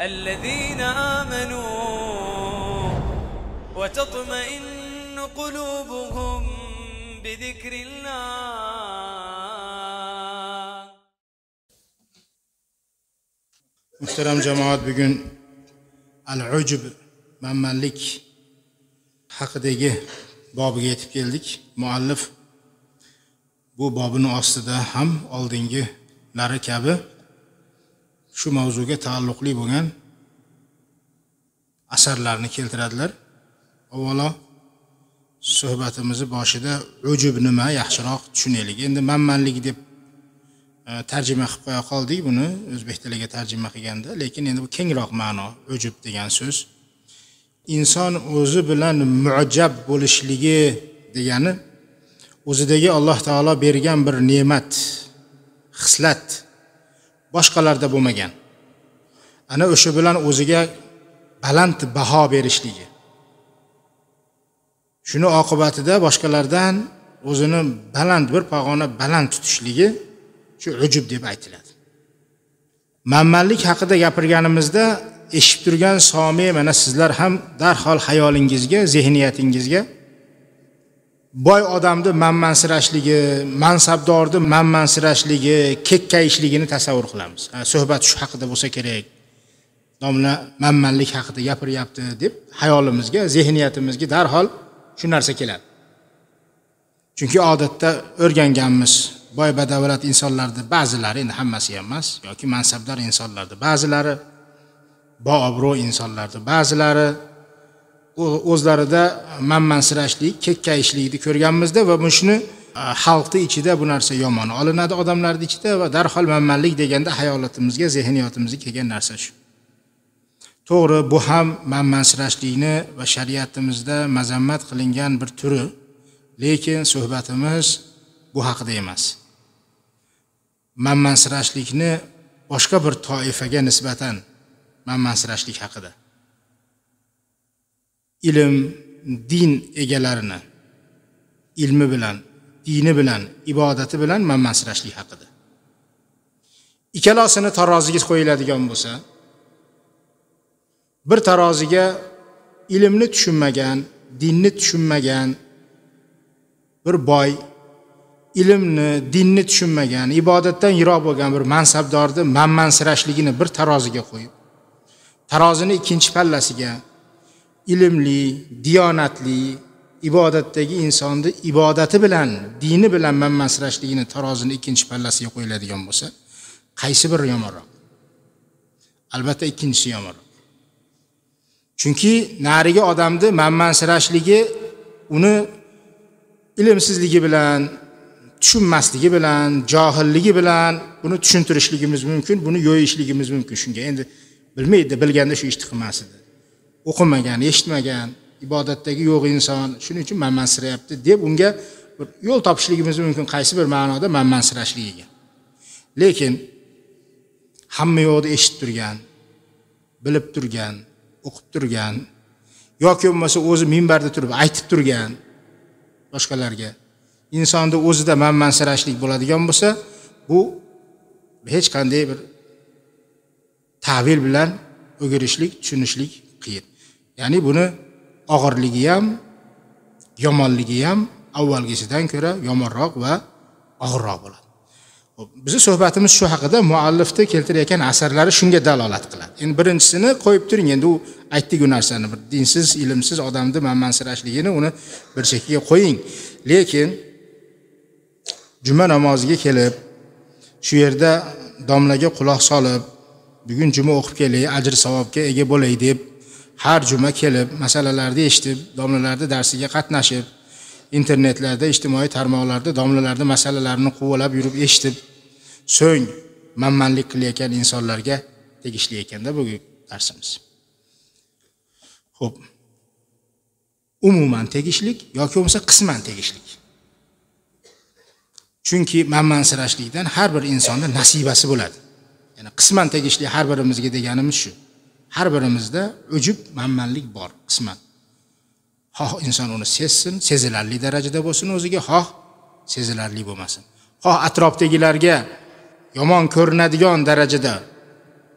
الذين آمنوا وتطمئن قلوبهم بذكر الله muhtaram jamoat bugun al ujub manmanlik haqidagi bobiga yetib keldik muallif bu bobini ostida ham oldingilari kabi shu mavzuga taalluqli bo'lgan asarlarni keltiradilar. Avvalo suhbatimizni boshida ujub nima yaxshiroq tushunaylik. Endi manmanlik deb e, tarjima qilib qo'ya qoldik. Buni o'zbek tiliga tarjima qilganda lekin endi bu kengroq ma'no ujub degan so'z. Inson o'zi bilan muajjab bo'lishligi degani o'zidagi alloh taolo bergan bir ne'mat xislat boshqalarda bo'lmagan. Ana o'sha bilan o'ziga baland baho berishligi. Shuni oqibatida boshqalardan o'zini baland bir pog'ona baland tutishligi shu ujub deb aytiladi. Manmanlik haqida gapirganimizda eshitib turgan somiy mana sizlar ham darhol xayolingizga zehniyatingizga boy odamni manmansirashligi mansabdorni manmansirashligi kekkayishligini tasavvur qilamiz. Suhbat shu haqida bo'lsa kerak. Domla manmanlik haqida gapiryapti deb hayolimizga zehniyatimizga darhol shu narsa keladi. Chunki odatda o'rganganmiz boy badavlat insonlarni ba'zilari endi hammasi ham emas yoki mansabdor insonlarni ba'zilari boobro' insonlarni ba'zilari o'zlarida manmansirashlik kekkayishlikni ko'rganmizda va bu shuni xalqni ichida bu narsa yomon olinadi odamlarni ichida va darhol manmanlik deganda hayolatimizga zehniyotimizga kelgan narsa shu. To'g'ri bu ham manmansirashlikni va shariatimizda mazammat qilingan bir turi lekin suhbatimiz bu haqida emas. Manmansirashlikni boshqa bir toifaga nisbatan manmansirashlik haqida. Ilm din egalarini ilmi bilan dini bilan ibodati bilan manmansirashlik haqida. Ikkalasini taroziga qo'yiladigan bo'lsa bir taroziga ilmni tushunmagan dinni tushunmagan bir boy ilmni dinni tushunmagan ibodatdan yiroq bo'lgan bir mansabdorni manmansirashligini bir taroziga qo'yib tarozini ikkinchi pallasiga ilmli diyonatli ibodatdagi insonni ibodati bilan dini bilan manmansirashligini tarozini ikkinchi pallasiga qo'yiladigan bo'lsa qaysi biri yomonroq? Albatta ikkinchisi yomonroq. Chunki narigi odamni manmansirashligi uni ilmsizligi bilan tushunmasligi bilan johilligi bilan buni tushuntirishligimiz mumkin buni yo'yishligimiz mumkin. Shunga endi bilmaydi bilganda shu ishni qilmas edi o'qimagan eshitmagan ibodatdagi yo'q inson. Shuning uchun manmansirayapti deb unga bir yo'l topishligimiz mumkin qaysi bir ma'noda manmansirashligiga lekin hamma yoqda eshitib turgan bilib turgan o'qib turgan yoki bo'lmasa o'zi minbarda turib aytib turgan boshqalarga insonni o'zida manmansirashlik bo'ladigan bo'lsa bu hech qanday bir tavil bilan o'girishlik tushunishlik ya'ni buni og'irligi ham yomonligi ham avvalgisidan ko'ra yomonroq va og'irroq bo'ladi. Xo'p, bizni suhbatimiz shu haqida muallifni keltirayotgan asarlari shunga dalolat qiladi. Endi birinchisini qo'yib turing endi u aytdik u narsani bir dinsiz ilmsiz odamni manmansirashligini uni bir chekkaga qo'ying. Lekin juma namoziga kelib shu yerda domlaga quloq solib bugun juma o'qib kelay ajr savobga ega bo'lay deb har juma kelib masalalarni eshitib domlalarni darsiga qatnashib internetlarda ijtimoiy tarmoqlarda domlalarni masalalarini quvalab yurib eshitib so'ng manmanlik qilayotgan insonlarga tegishli ekanda bugungi darsimiz. Ho'p umuman tegishlik yoki bo'lmasa qisman tegishlik? Chunki manmansirashlikdan har bir insonni nasibasi bo'ladi. Ya'ni qisman tegishli har birimizga deganimiz shu. Har birimizda ujub manmanlik bor qisman xoh inson uni sezsin sezilarli darajada bo'lsin o'ziga xoh sezilarli bo'lmasin. Xoh atrofdagilarga yomon ko'rinadigan darajada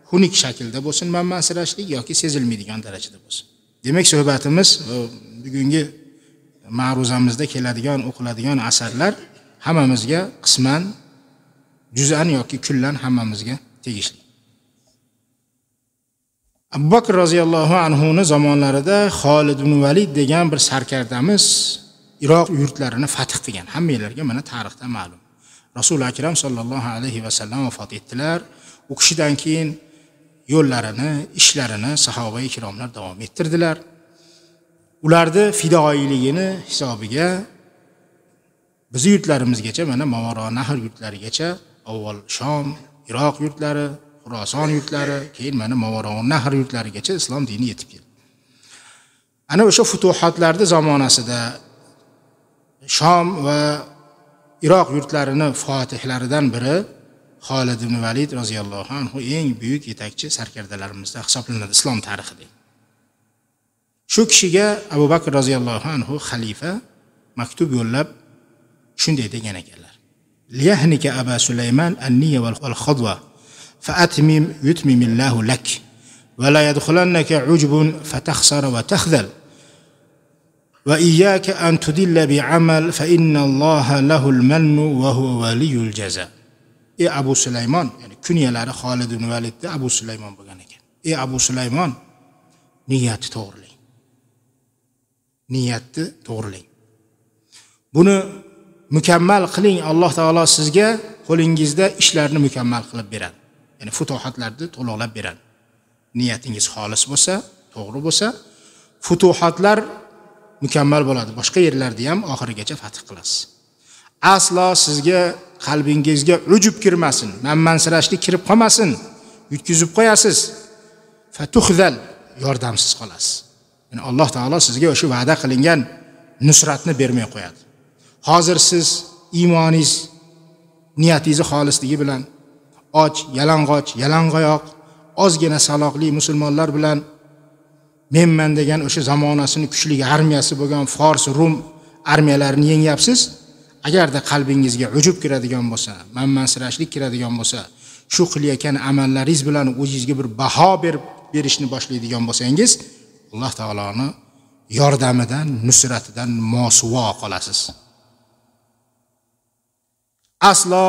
xunuk shaklda bo'lsin manmansirashlik yoki sezilmaydigan darajada bo'lsin. Demak suhbatimiz bugungi ma'ruzamizda keladigan o'qiladigan asarlar hammamizga qisman juz'an yoki kullan hammamizga tegishli. Abu bakr roziyallohu anhuni zamonlarida xolid ibn valid degan bir sarkardamiz iroq yurtlarini fath qilgan. Hammanglarga mana tarixda ma'lum. Rasuli akram sollallohu alayhi vasallam vafot etdilar. U kishidan keyin yo'llarini ishlarini sahoba ikromlar davom ettirdilar. Ularni fidoyiligini hisobiga bizni yurtlarimizgacha mana mavaro nahr yurtlarigacha avval shom iroq yurtlari xuroson yurtlari keyin mana movaron nahr yurtlarigacha islom dini yetib keldi. Ana o'sha futuhatlarni zamonasida shom va iroq yurtlarini fotihlaridan biri xolid ibn valid roziyallohu anhu eng buyuk yetakchi sarkardalarimizdan hisoblanadi islom tarixida. Shu kishiga abu bakr roziyallohu anhu xalifa maktub yo'llab shunday degan ekanlar. Liyahnika aba sulayman anniya wal khadwa فأتمم يتمم الله لك ولا يدخلنك عجب فتخسر وتخذل وإياك أن تدل بعمل فإن الله له المن وهو ولي الجزاء ey abu sulaymon ya'ni kunyalari xolid ibn validda abu sulaymon bo'lgan ekan ey abu sulaymon niyatni to'g'rilang niyatni to'g'rilang buni mukammal qiling alloh taolo sizga qo'lingizda ishlarni mukammal qilib beradi ya'ni futuhatlarni to'liqlab beradi. Niyatingiz xolis bo'lsa to'g'ri bo'lsa futuhatlar mukammal bo'ladi. Boshqa yerlarni ham oxirigacha fath qilasiz. Aslo sizga qalbingizga ujub kirmasin manmansirashlik kirib qolmasin yutkizib qo'yasiz. Fatuhzal yordamsiz qolasiz. Ya'ni alloh taolo sizga o'sha va'da qilingan nusratni bermay qo'yadi. Hozir siz iymoningiz niyatingizni xolisligi bilan och yalang'och yalang'oyoq ozgina saloqli musulmonlar bilan menman degan o'sha zamonasini kuchli armiyasi bo'lgan fors rum armiyalarini yengyapsiz agarda qalbingizga ujub kiradigan bo'lsa manmansirashlik kiradigan bo'lsa shu qilayotgan amallaringiz bilan o'zingizga bir baho berib berishni boshlaydigan bo'lsangiz alloh taoloni yordamidan nusratidan mosuvo qolasiz. Aslo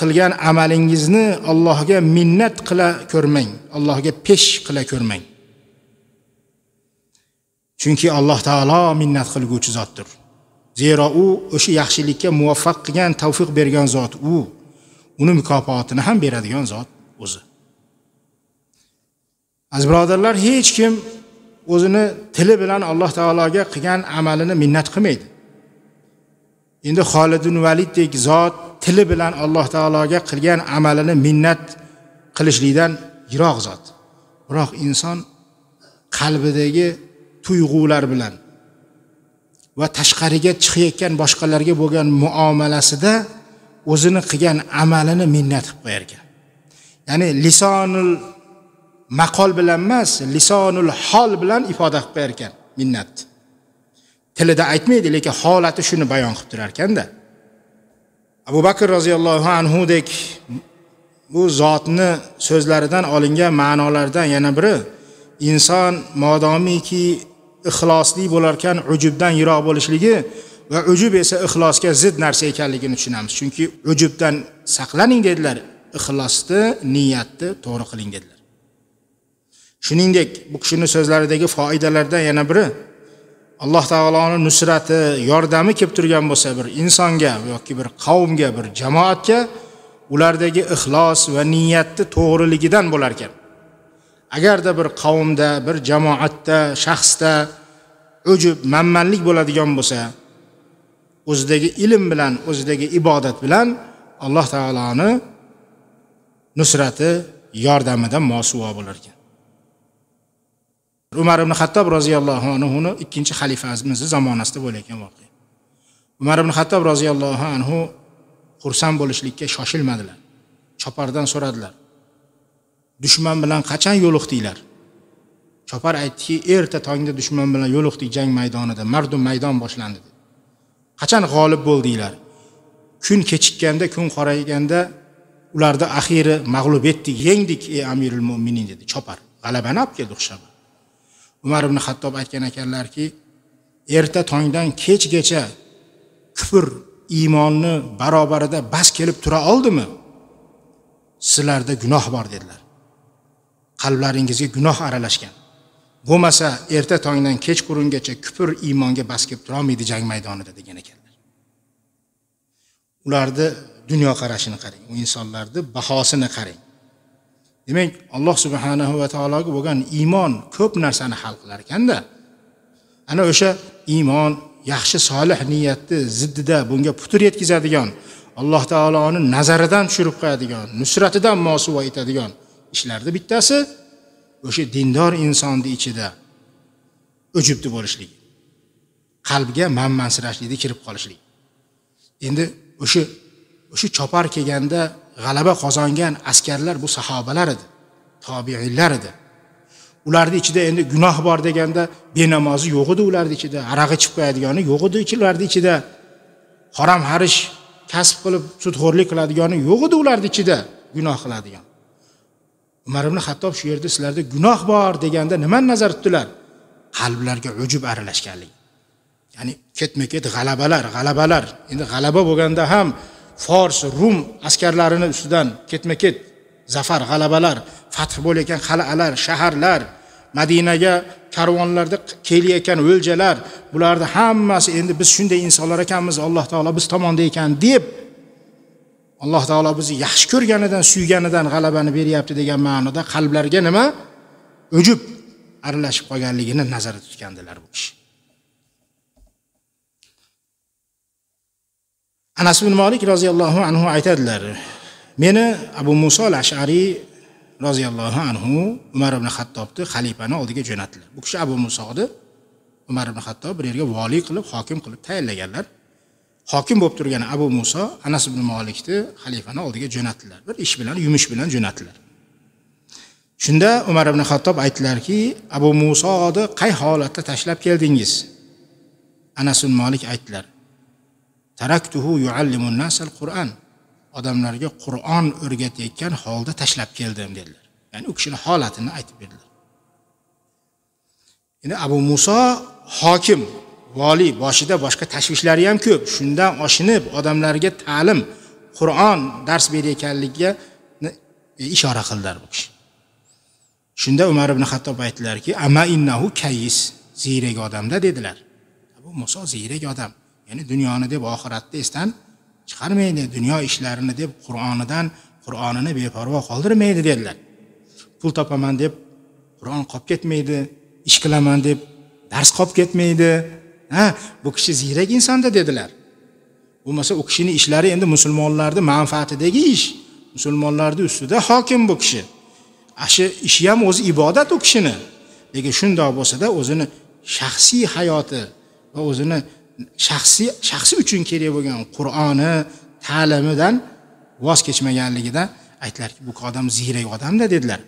qilgan amalingizni allohga minnat qila ko'rmang. Allohga pesh qila ko'rmang. Chunki alloh taolo minnat qilguvchi zotdir. Zero u o'sha yaxshilikka muvaffaq qilgan tavfiq bergan zot u. Uni mukofotini ham beradigan zot o'zi. Aziz birodarlar hech kim o'zini tili bilan alloh taologa qilgan amalini minnat qilmaydi. Endi xolidin validdek zot tili bilan alloh taologa qilgan amalini minnat qilishlikdan yiroq zot. Biroq inson qalbidagi tuyg'ular bilan va tashqariga chiqayotgan boshqalarga bo'lgan muomalasida o'zini qilgan amalini minnat qilib qo'yar ekan. Ya'ni lisonul maqol bilan emas lisonul hol bilan ifoda qilib qo'yar ekan minnatni tilida aytmaydi lekin holati shuni bayon qilib turar ekanda. Abu bakr roziyallohu anhudek bu zotni so'zlaridan olingan ma'nolardan yana biri inson modomiki ixlosli bo'larkan ujubdan yiroq bo'lishligi va ujub esa ixlosga zid narsa ekanligini tushunamiz. Chunki ujubdan saqlaning dedilar ixlosni niyatni to'g'ri qiling dedilar. Shuningdek bu kishini so'zlaridagi foydalardan yana biri alloh taoloni nusrati yordami kelib turgan bo'lsa bir insonga yoki bir qavmga bir jamoatga ulardagi ixlos va niyatni to'g'riligidan bo'lar ekan. Agarda bir qavmda bir jamoatda shaxsda ujub manmanlik bo'ladigan bo'lsa o'zidagi ilm bilan o'zidagi ibodat bilan alloh taoloni nusrati yordamidan mosuvo bo'lar ekan. Umar ibn hattob roziyallohu anhuni ikkinchi xalifamizni zamonasida bo'layotgan voqea. Umar ibn hattob roziyallohu anhu xursand bo'lishlikka shoshilmadilar. Chopardan so'radilar dushman bilan qachon yo'liqdinglar chopar aytdiki erta tongda dushman bilan yo'liqdik jang maydonida mardu maydon boshlandi dedi. Qachon g'olib bo'ldinglar kun kechikkanda kun qorayganda ularni axiri mag'lub etdik yengdik ey amirul mo'minin dedi chopar. G'alabani olib keldi xushxabar. Umar ibn hattob aytgan ekanlarki erta tongdan kechgacha kufr iymonni barobarida bas kelib tura oldimi? Sizlarda gunoh bor dedilar. Qalblaringizga gunoh aralashgan. Bo'lmasa erta tongdan kechqurungacha kufr iymonga bas kelib turolmaydi jang maydonida degan ekanlar. Ularni dunyoqarashini qarang u insonlarni bahosini qarang. Demak alloh subhanahu va taologa bo'lgan iymon ko'p narsani hal qilar ekanda ana o'sha iymon yaxshi solih niyatni ziddida bunga putur yetkazadigan alloh taoloni nazaridan tushirib qo'yadigan nusratidan mosuvo etadigan ishlarni bittasi o'sha dindor insonni ichida o'jibdi bo'lishlik qalbga manmansirashlikni kirib qolishlik. Endi o'sha o'sha chopar kelganda g'alaba qozongan askarlar bu sahobalar edi tobiinlar edi. Ularni ichida endi gunoh bor deganda benamozi yo'q edi ularni ichida aroq ichib qo'yadigani yo'q edi ularni ichida. Harom harish kasb qilib sudxo'rlik qiladigani yo'q edi ularni ichida gunoh qiladigan. Umar ibn hattob shu yerda sizlarda gunoh bor deganda nimani nazarda tutdilar? Qalblarga ujub aralashganligi ya'ni ketma ket g'alabalar g'alabalar. Endi g'alaba bo'lganda ham fors rum askarlarini ustidan ketma ket zafar g'alabalar fath bo'layotgan qal'alar shaharlar madinaga karvonlarda kelayotgan o'ljalar bularni hammasi endi biz shunday insonlar ekanmiz alloh taolo biz tomonda ekan deb alloh taolo bizni yaxshi ko'rganidan suyganidan g'alabani beryapti degan ma'noda qalblarga nima? Ujub aralashib qolganligini nazarda tutgandilar bu kishi. Anas ibn molik roziyallohu anhu aytadilar meni abu muso al ashariy roziyallohu anhu umar ibn xattobni xalifani oldiga jo'natdilar. Bu kishi abu musoni umar ibn hattob bir yerga voliy qilib hokim qilib tayinlaganlar. Hokim bo'lib turgan abu muso anas ibn molikni xalifani oldiga jo'natdilar. Bir ish bilan yumush bilan jo'natdilar. Shunda umar ibn hattob aytdilarki abu musoni qay holatda tashlab keldingiz? Anas ibn molik aytdilar taraktuhu yuallimun nasal qur'an. Odamlarga qur'on o'rgatayotgan holda tashlab keldim dedilar. Ya'ni u kishini holatini aytib berdilar. Endi abu muso hokim voliy boshida boshqa tashvishlari ham ko'p. Shundan oshinib odamlarga ta'lim qur'on dars berayotganligiga ishora qildilar bu kishi. Shunda umar ibn hattob aytdilarki ama innahu kayis ziyrak odamda dedilar. Abu muso ziyrak odam. Ya'ni dunyoni deb oxiratni esdan chiqarmaydi dunyo ishlarini deb qur'onidan qur'onini beparvo qoldirmaydi dedilar. Pul topaman deb qur'on qolib ketmaydi ish qilaman deb dars qolib ketmaydi. Ha bu kishi ziyrak insonda dedilar. Bo'lmasa u kishini ishlari endi musulmonlarni manfaatidagi ish. Musulmonlarni ustida hokim bu kishi. Shu ishi ham o'zi ibodat u kishini. Lekin shundoq bo'lsada o'zini shaxsiy hayoti va o'zini shaxsiy shaxsi uchun kerak bo'lgan qur'oni ta'limidan voz kechmaganligida aytdilarki bu odam ziyrak odamda dedilar.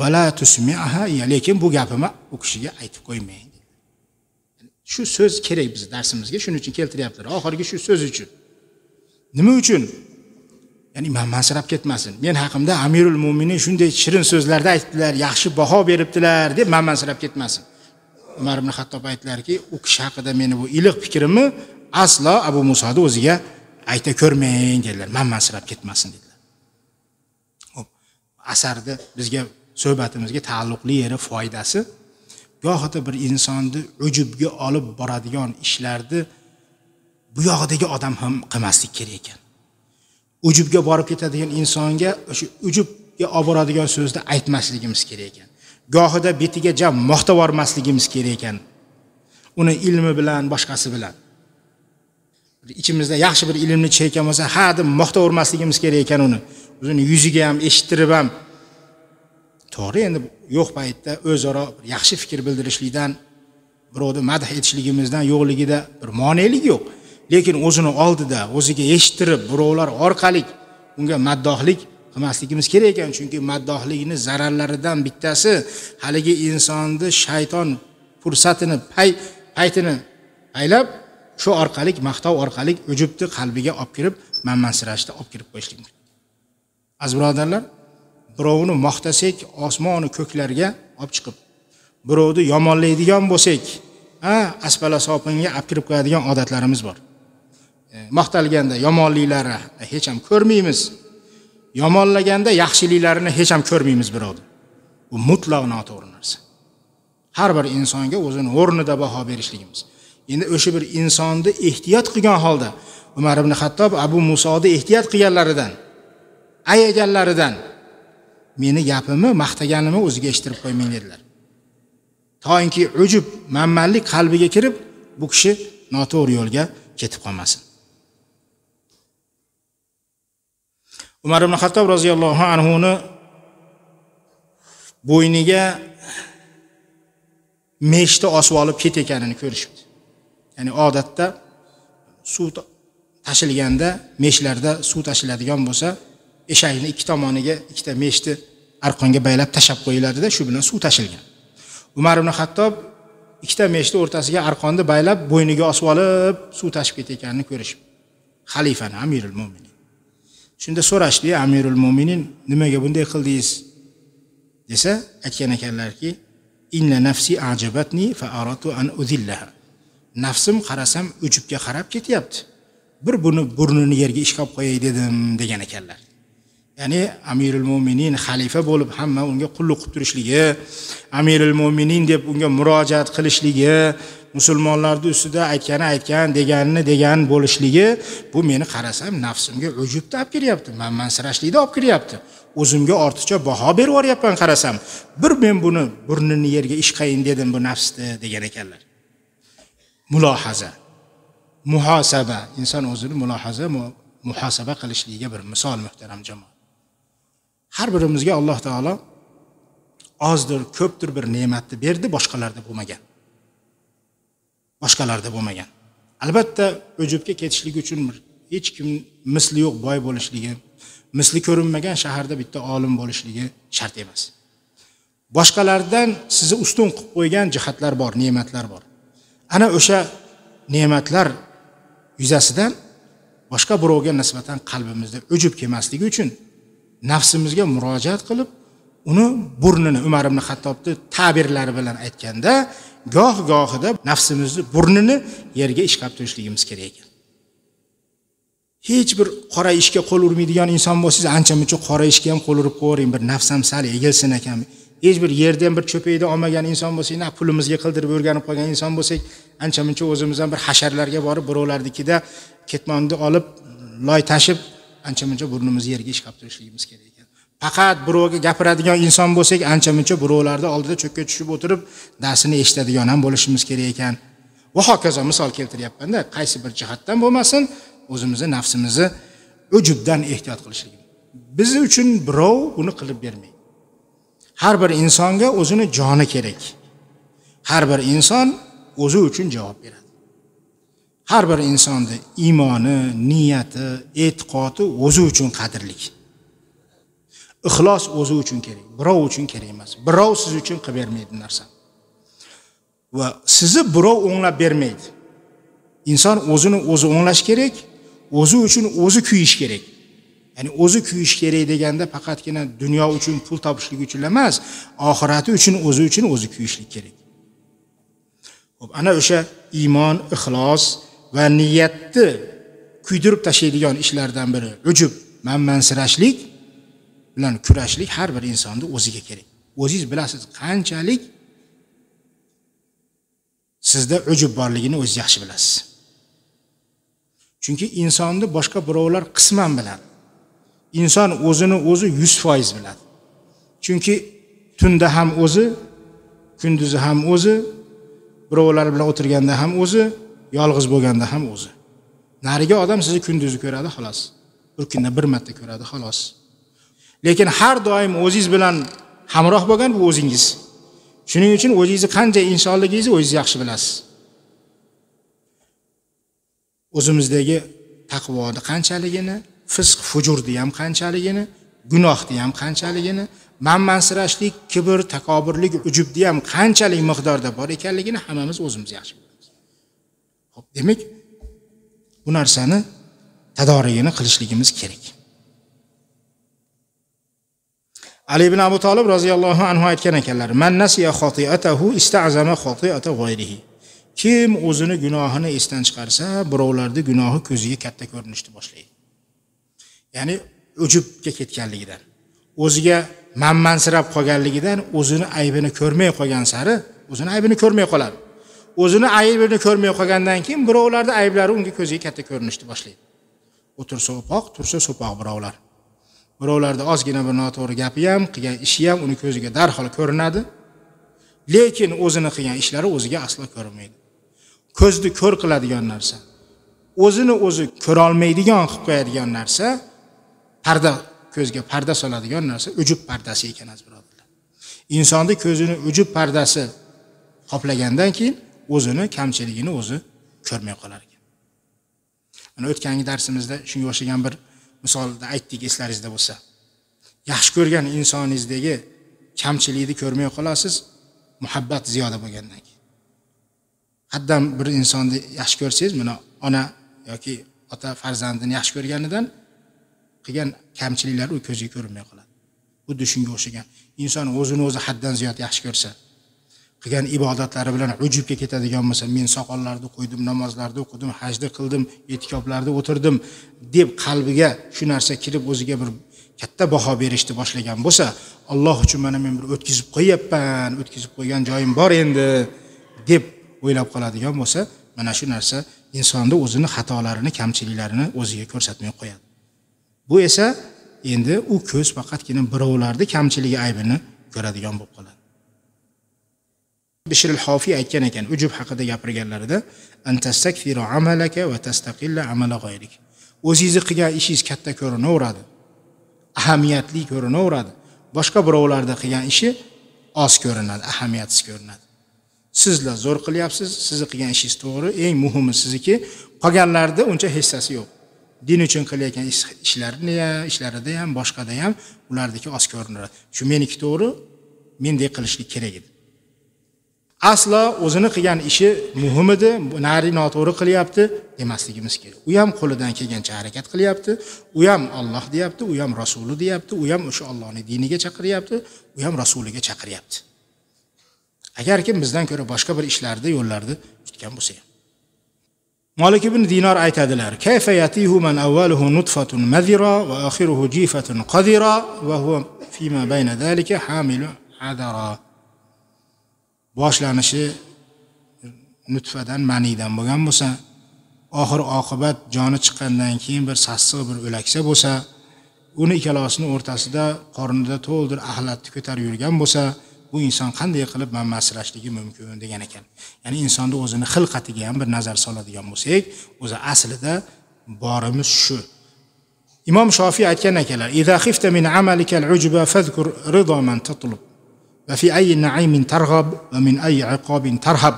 Vala tusmiaha lekin bu gapimni u kishiga aytib qo'ymang shu so'z kerak biz darsimizga shuning uchun keltiryaptilar. Oxirgi shu so'z uchun. Nima uchun? Ya'ni mansirab ketmasin. Men haqimda amirul mo'minin shunday shirin so'zlarda aytdilar yaxshi baho beribdilar deb manmansirab ketmasin. Umar ibn hattob aytdilarki u kishi haqida meni bu iliq fikrimni aslo abu musoni o'ziga ayta ko'rmang dedilar. Manmansirab ketmasin dedilar. Hop asarni bizga suhbatimizga taalluqli yeri foydasi. Gohida bir insonni ujubga olib boradigan ishlarni bu yog'idagi odam ham qilmaslik kerak ekan. Ujubga borib ketadigan insonga o'sha ujubga olib boradigan so'zni aytmasligimiz kerak ekan. Gohida betiga jam maqtab kerak ekan. Uni ilmi bilan boshqasi bilan. Ichimizda yaxshi bir ilmni chekkan bo'lsa ha deb maqtavermasligimiz kerak ekan uni. O'zini yuziga ham eshittirib ham. To'g'ri endi yo'q paytda o'zaro yaxshi fikr bildirishlikdan birovni madh etishligimizdan yo'qligida bir monelik yo'q. Lekin o'zini oldida o'ziga eshittirib birovlar orqali unga maddohlik qilmasligimiz kerak ekan chunki maddohlikni zararlaridan bittasi haligi insonni shayton fursatini pay paytini paylab shu orqali maqtov orqali ujubni qalbiga olib kirib manmansirashni olib kirib qo'yishlik aziz birodarlar birovni maqtasak osmonu ko'klarga olib chiqib birovni yomonlaydigan bo'lsak ha aspala sopinga olib kirib qo'yadigan odatlarimiz bor. E, Maqtalganda yomonliklari hech ham ko'rmaymiz. Yomonlaganda yaxshiliklarini hech ham ko'rmaymiz birovni bu mutlaq noto'g'ri narsa. Har bir insonga o'zini o'rnida baho berishligimiz. Endi o'sha bir insonni ehtiyot qilgan holda umar ibn hattob abu musoni ehtiyot qilganlaridan ayaganlaridan meni gapimni maqtaganimni o'ziga eshittirib qo'ymang dedilar. Toinki ujub manmanlik qalbiga kirib bu kishi noto'g'ri yo'lga ketib qolmasin. Umar ibn xattob roziyallohu anhuni bo'yniga meshni osib olib ketayotganini ko'rishibdi. Ya'ni odatda suv tashilganda meshlarda suv tashiladigan bo'lsa eshakni ikki tomoniga ikkita meshni arqonga baylab tashlab qo'yiladida shu bilan suv tashilgan. Umar ibn hattob ikkita meshni o'rtasiga arqonni baylab bo'yniga osib olib suv tashib ketayotganini ko'rishib xalifani amirul mo'minin shunda so'rashdi amirul mo'minin nimaga bunday qildingiz? desa aytgan ekanlarki inna nafsi ajabatni fa aratu an uzillaha nafsim qarasam uchibga qarab ketyapti. Bir buni burnini yerga ishqab qo'yay dedim degan ekanlar. Ya'ni amirul mo'minin xalifa bo'lib hamma unga qulluq qilib turishligi amirul mo'minin deb unga murojaat qilishligi musulmonlarni ustida aytgani aytgan deganini degan bo'lishligi bu meni qarasam nafsimga ujubni olib kelyapti manmansirashlikni olib kelyapti. O'zimga ortiqcha baho berib yuboryapman qarasam bir men buni burnini yerga ishqayin dedim bu nafsni degan ekanlar. Mulohaza muhosaba inson o'zini mulohaza muhosaba qilishligiga bir misol muhtaram jamoa har birimizga alloh taolo ozdir ko'pdir bir ne'matni berdi boshqalarda bo'lmagan. Boshqalarda bo'lmagan. Albatta ujubga ketishlik uchun hech kim misli yo'q boy bo'lishligi misli ko'rinmagan shaharda bitta olim bo'lishligi shart emas. Boshqalardan sizni ustun qilib qo'ygan jihatlar bor ne'matlar bor. Ana o'sha ne'matlar yuzasidan boshqa birovga nisbatan qalbimizda ujub kelmasligi uchun nafsimizga murojaat qilib uni burnini umar ibn hattobni ta'birlari bilan aytganda goh gohida nafsimizni burnini yerga ishqab turishligimiz kerak ekan. Hech bir qora ishga qo'l urmaydigan inson bo'lsangiz ancha muncha qora ishga ham qo'l urib qo'yavering bir nafsam sal egilsin ekan hech bir yerdan bir cho'payni olmagan inson bo'lsak na pulimizga qildirib o'rganib qolgan inson bo'lsak ancha muncha o'zimiz ham bir hasharlarga borib birovlarnikida ketmonni olib loy tashib ancha muncha burnimizni yerga ishqab turishligimiz kerak faqat birovga gapiradigan inson bo'lsak ancha muncha birovlarni oldida cho'kka tushib o'tirib darsini eshitadigan ham bo'lishimiz kerak ekan. Va hokazo misol keltiryapmanda qaysi bir jihatdan bo'lmasin o'zimizni nafsimizni ujubdan ehtiyot qilishligimiz biz uchun birov buni qilib bermaydi har bir insonga o'zini joni kerak. Har bir inson o'zi uchun javob beradi. Har bir insonni iymoni niyati e'tiqodi o'zi uchun qadrli ixlos o'zi uchun kerak birov uchun kerak emas. Birov siz uchun qilib bermaydi narsa. Va sizni birov o'nglab bermaydi. Inson o'zini o'zi o'nglash kerak o'zi uchun o'zi kuyish kerak. Ya'ni o'zi kuyish kerak deganda faqatgina dunyo uchun pul topishlik uchun emas oxirati uchun o'zi uchun o'zi kuyishlik kerak. Ho'p ana o'sha iymon ixlos va niyatni kuydirib tashlaydigan ishlardan biri ujub manmansirashlik. Bilan kurashlik har bir insonni o'ziga kerak. O'zingiz bilasiz qanchalik sizda ujub borligini o'zingiz yaxshi bilasiz. Chunki insonni boshqa birovlar qisman biladi. Inson o'zini o'zi yuz foiz biladi. Chunki tunda ham o'zi kunduzi ham o'zi birovlar bilan o'tirganda ham o'zi yolg'iz bo'lganda ham o'zi. Narigi odam sizni kunduzi ko'radi? Xolos. Bir kunda bir marta ko'radi xolos. Lekin har doim o'zingiz bilan hamroh bo'lgan bu o'zingiz. Shuning uchun o'zingizni qancha insonligingizni o'zingiz yaxshi bilasiz. O'zimizdagi taqvoni qanchaligini fisq fujurni ham qanchaligini gunohni ham qanchaligini manmansirashlik kibr takobirlik ujubni ham qanchalik miqdorda bor ekanligini hammamiz o'zimiz yaxshi bilamiz. Demak bu narsani tadorigini qilishligimiz kerak. Ali ibn abu tolib roziyallohu anhu aytgan ekanlar man nasiya xotiatahu istazama xotiata g'oyrihi kim o'zini gunohini esdan chiqarsa birovlarni gunohi ko'ziga katta ko'rinishni boshlaydi. Ya'ni ujubga ketganligidan o'ziga manmansirab qolganligidan o'zini aybini ko'rmay qolgan sari o'zini aybini ko'rmay qoladi. O'zini aybini ko'rmay qolgandan keyin birovlarni ayblari unga ko'ziga katta ko'rinishni boshlaydi. O'tirsa o'poq tursa so'poq birovlar. Birovlarda ozgina bir noto'g'ri gapi ham qilgan ishi ham uni ko'ziga darhol ko'rinadi. Lekin o'zini qilgan ishlari o'ziga aslo ko'rinmaydi. Ko'zni ko'r qiladigan narsa o'zini o'zi ko'rolmaydigan qilib qo'yadigan narsa parda ko'zga parda soladigan narsa ujub pardasi ekan aziz birodarlar insonni ko'zini ujub pardasi qoplagandan keyin o'zini kamchiligini o'zi ko'rmay qolar ekan. Mana o'tgangi darsimizda shunga o'xshagan bir misolda aytdik eslaringizda bo'lsa. Yaxshi ko'rgan insoningizdagi kamchilikni ko'rmay qolasiz muhabbat ziyoda bo'lgandan keyin. Haddan bir insonni yaxshi ko'rsangiz mana ona yoki ota farzandini yaxshi ko'rganidan qilgan kamchiliklari u ko'ziga ko'rinmay qoladi. Xuddi shunga o'xshagan. Inson o'zini o'zi haddan ziyod yaxshi ko'rsa qilgan ibodatlari bilan ujubga ketadigan bo'lsa men soqollarni qo'ydim namozlarni o'qidim hajni qildim e'tikoblarda o'tirdim deb qalbiga shu narsa kirib o'ziga bir katta baho berishni boshlagan bo'lsa alloh uchun mana men bir o'tkazib qo'yyapman o'tkazib qo'ygan joyim bor endi deb o'ylab qoladigan bo'lsa mana shu narsa insonni o'zini xatolarini kamchiliklarini o'ziga ko'rsatmay qo'yadi. Bu esa endi u ko'z faqatgina birovlarni kamchiligi aybini ko'radigan bo'lib qoladi. Bishir hofiy aytgan ekan ujub haqida gapirganlarida o'zingizni qilgan ishingiz katta ko'rinaveradi ahamiyatli ko'rinaveradi. Boshqa birovlarni qilgan ishi oz ko'rinadi ahamiyatsiz ko'rinadi. Sizlar zo'r qilyapsiz sizni qilgan ishingiz to'g'ri eng muhimi sizniki qolganlarni uncha hissasi yo'q. Din uchun qilayotgan ishlarini ham ishlarida ham boshqada ham ularniki oz ko'rinadi. Shu meniki to'g'ri mendek qilishlik kerak edi. Aslo o'zini qilgan ishi muhim edi nari noto'g'ri qilyapti demasligimiz kerak. U ham qo'lidan kelgancha harakat qilyapti u ham olloh deyapti u ham rasuli deyapti u ham o'sha ollohni diniga chaqiryapti u ham rasuliga chaqiryapti. Agar kim bizdan ko'ra boshqa bir ishlarni yo'llarni tutgan bo'lsa ham. Molik ibn dinor aytadilar kayfa yatihu man avvaluhu nutfatun madira va oxiruhu jifatun qadira va huwa fima bayna zalika hamilu adara boshlanishi nutfadan maniydan bo'lgan bo'lsa oxir oqibat joni chiqqandan keyin bir sassiq bir o'laksa bo'lsa uni ikkalasini o'rtasida qornida to'ldir axlatni ko'tarib yurgan bo'lsa bu inson qanday qilib manmasirashligi mumkin degan ekan. Ya'ni insonni o'zini xilqatiga ham bir nazar soladigan bo'lsak o'zi aslida borimiz shu. Imom shofiy aytgan ekanlar إذا خفت من عملك العجب فاذكر رضا من تطلب وفي أي نعيم ترغب ومن أي عقاب ترهب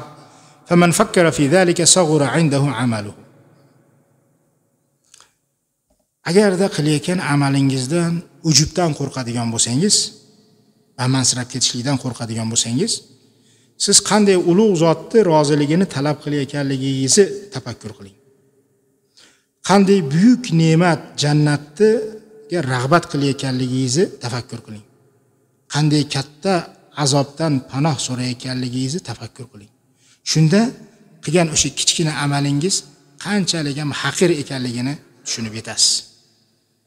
فمن فكر في ذلك صغر عنده عمله agarda qilayotgan amalingizdan ujubdan qo'rqadigan bo'lsangiz amansirab ketishlikdan qo'rqadigan bo'lsangiz siz qanday ulug' zotni roziligini talab qilayotganligingizni tafakkur qiling qanday buyuk ne'mat jannatga rag'bat qilayotganligingizni tafakkur qiling qanday katta azobdan panoh so'rayotganligingizni tafakkur qiling. Shunda qilgan o'sha kichkina amalingiz qanchalik ham haqir ekanligini tushunib yetasiz.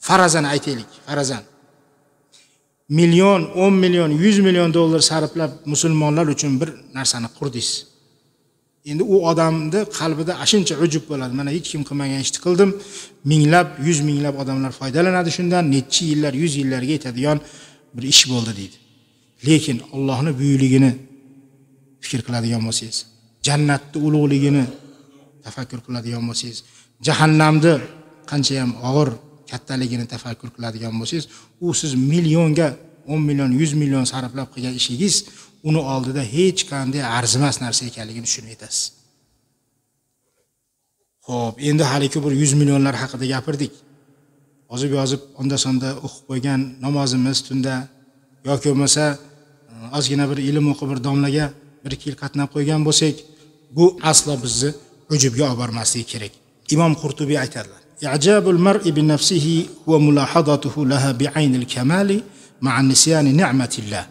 Farazan aytaylik farazan. Million o'n million yuz million dollar sarflab musulmonlar uchun bir narsani qurdingiz. Endi u odamni qalbida ashuncha ujub bo'ladi. Mana hech kim qilmagan ishni qildim. Minglab yuz minglab odamlar foydalanadi shundan. Necha yillar yuz yillarga yetadigan bir ish bo'ldi deydi. Lekin ollohni buyukligini fikr qiladigan bo'lsangiz jannatni ulug'ligini tafakkur qiladigan bo'lsangiz jahannamni qanchayam og'ir kattaligini tafakkur qiladigan bo'lsangiz u siz millionga o'n million yuz million sarflab qilgan ishingiz uni oldida hech qanday arzimas narsa ekanligini tushunib yetasiz. Ho'p endi haligi bir yuz millionlar haqida gapirdik. Ozib yozib onda sonda o'qib qo'ygan namozimiz tunda yoki bo'lmasa ozgina bir ilm o'qib bir domlaga bir ikki yil qatnab qo'ygan bo'lsak bu aslo bizni ujubga olib bormasligi kerak imom qurtubiy aytadilar إعجاب المرء بنفسه وملاحظته لها بعين الكمال ma'an nisyani ni'matillah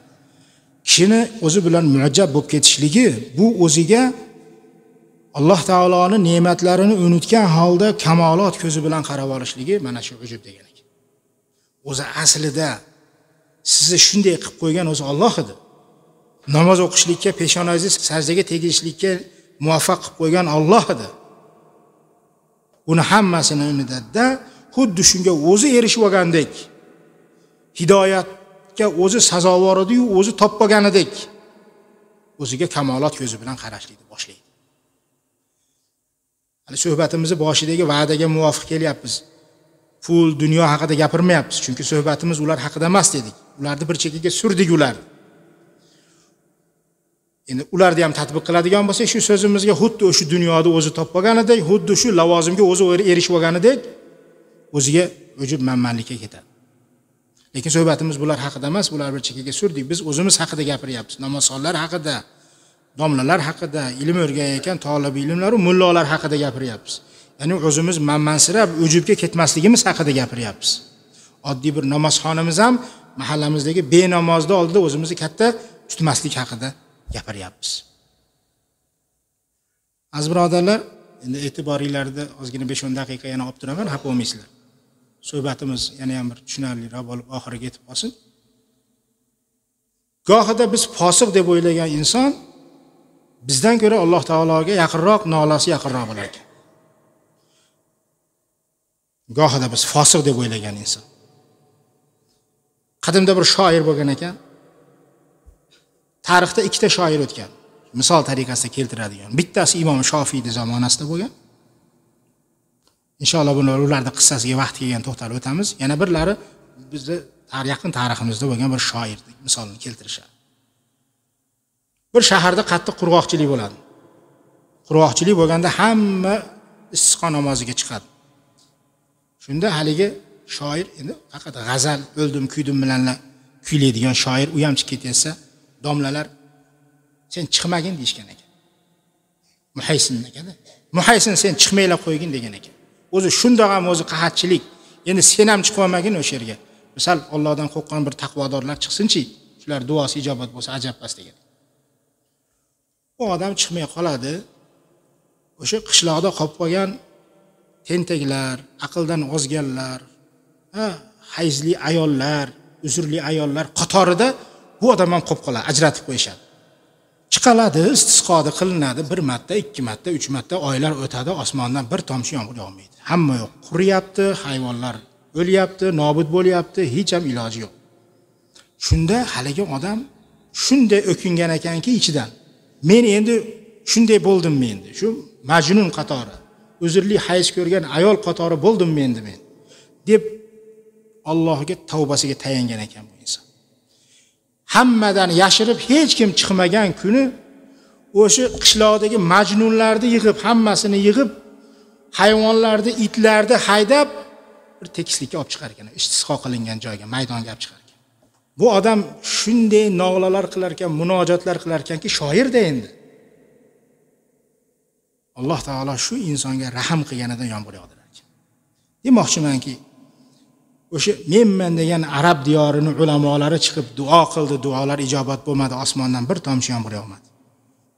kishini o'zi bilan muajjab bo'lib ketishligi bu o'ziga alloh taoloni ne'matlarini unutgan holda kamolot ko'zi bilan qarab olishligi mana shu ujub degan ekan o'zi aslida sizni shunday qilib qo'ygan o'zi olloh edi Namoz o'qishlikka peshonangizni sajdaga tegishlikka muvaffaq qilib qo'ygan olloh edi. Buni hammasini unidada xuddi shunga o'zi erishib olgandek hidoyatga o'zi sazovor ediyu o'zi topolganidek o'ziga kamolot ko'zi bilan qarashlikni boshlaydi. Hali suhbatimizni boshidagi va'daga muvofiq kelyapmiz. Pul dunyo haqida gapirmayapmiz chunki suhbatimiz ular haqida emas dedik. Ularni bir chekkaga surdik ularni endi ularni ham tadbiq qiladigan bo'lsak shu so'zimizga xuddi o'sha dunyoni o'zi topib olganidek xuddi shu lavozimga o'zi erishib olganidek o'ziga o'zi manmanlikka ketadi. Lekin suhbatimiz bular haqida emas bular bir chekkaga surdik. Biz o'zimiz haqida gapiryapmiz. Namozxonlar haqida domlalar haqida ilm o'rganayotgan tolib ilmlaru mullolar haqida gapiryapmiz. Ya'ni o'zimiz manmansirab ujubga ketmasligimiz haqida gapiryapmiz. Oddiy bir namozxonimiz ham mahallamizdagi benamozni oldida o'zimizni katta tutmaslik haqida gapiryapmiz aziz birodarlar endi e'tiboringlarni ozgina besh o'n daqiqa yana olib turaman xafa bo'lmaysizlar. Suhbatimiz yana ham bir tushunarliroq bo'lib oxiriga yetib qolsin. Gohida biz fosiq deb o'ylagan inson bizdan ko'ra alloh taologa yaqinroq nolasi yaqinroq bo'lar ekan. Gohida biz fosiq deb o'ylagan inson. Qadimda bir shoir bo'lgan ekan tarixda ikkita shoir o'tgan. Misol tariqasida keltiradigan. Bittasi imom shofiyni zamonasida bo'lgan. Inshaalloh buni ularni qissasiga vaqt kelgan to'xtalib o'tamiz. Yana birlari bizni yaqin tariximizda bo'lgan bir shoir misolini keltirishadi. Bir shaharda qattiq qurg'oqchilik bo'ladi. Qurg'oqchilik bo'lganda hamma issiqo namoziga chiqadi. Shunda haligi shoir endi faqat g'azal o'ldim kuydim bilan kuylaydigan shoir u ham chiqib ketsa domlalar sen chiqmagin deyishgan ekan. Muhaysin ekanda. Muhaysin sen chiqmanglar qo'ygin degan ekan. O'zi shundoq ham o'zi qahatchilik. Endi sen ham chiqib olmagin o'sha yerga. Misol ollohdan qo'rqqan bir taqvodorlar chiqsinchi shular duosi ijobat bo'lsa ajabmas degan. U odam chiqmay qoladi. O'sha qishloqda qolib qolgan tentaklar aqldan ozganlar hayzli ayollar uzrli ayollar qatorida bu odam ham qolib qoladi ajratib qo'yishadi. Chiqaladi istisqodi qilinadi bir marta ikki marta uch marta oylar o'tadi osmondan bir tomchi yomg'ir yog'maydi. Hamma yo'q quriyapti hayvonlar o'lyapti nobud bo'lyapti hech ham iloji yo'q. Shunda haligi odam shunday o'kingan ekanki ichidan men endi shunday bo'ldimmi endi shu majnun qatori uzrli hayz ko'rgan ayol qatori bo'ldimmi endi men deb allohga tavbasiga tayangan ekan bu inson. Hammadan yashirib hech kim chiqmagan kuni o'sha qishloqdagi majnunlarni yig'ib hammasini yig'ib hayvonlarni itlarni haydab bir tekislikka olib chiqar ekan istisqo qilingan joyga maydonga olib chiqar ekan. Bu odam shunday nog'lalar qilar ekan munojotlar qilar ekanki shoirda endi. Alloh taolo shu insonga rahm qilganidan yomg'ir yog'dirar ekan. Demoqchimanki o'sha menman degan arab diyorini ulamolari chiqib duo qildi duolar ijobat bo'lmadi osmondan bir tomchi yomg'ir yog'madi.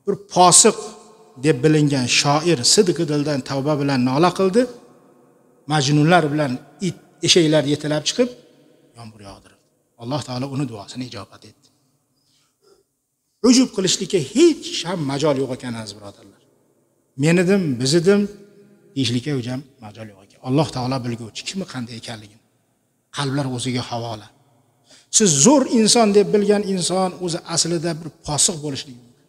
Bir posiq deb bilingan shoir sidqi dildan tavba bilan nola qildi. Majnunlar bilan it eshaklar yetalab chiqib yomg'ir yog'dirdi. Alloh taolo uni duosini ijobat etdi. Ujub qilishlikka hech ham majol yo'q ekan aziz birodarlar. Men edim biz edim deyishlikka ham majol yo'q ekan. Alloh taolo bilguvchi kimni qanday ekanligini. Qalblar o'ziga havola. Siz zo'r inson deb bilgan inson o'zi aslida bir posiq bo'lishligi mumkin.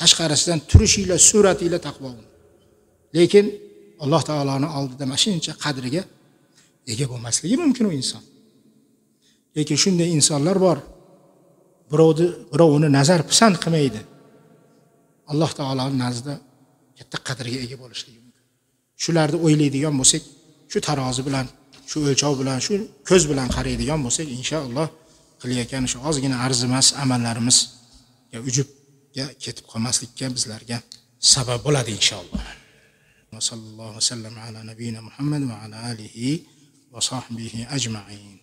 Tashqarisidan turishinglar suratinglar taqvo lekin alloh taoloni oldida mana shuncha qadriga ega bo'lmasligi mumkin u inson. Lekin shunday insonlar bor. Birovni birovni nazar pisand qilmaydi. Alloh taoloni nazdida katta qadriga ega bo'lishligi mumkin. Shularni o'ylaydigan bo'lsak shu tarozi bilan shu o'lchov bilan shu ko'z bilan qaraydigan bo'lsak inshaalloh qilayotgan shu ozgina arzimas amallarimiz ujubga ketib qolmaslikka bizlarga sabab bo'ladi inshaalloh. Va sallallohu vasallam ala nabiyina muhammad va ala alihi va sahbihi ajmain.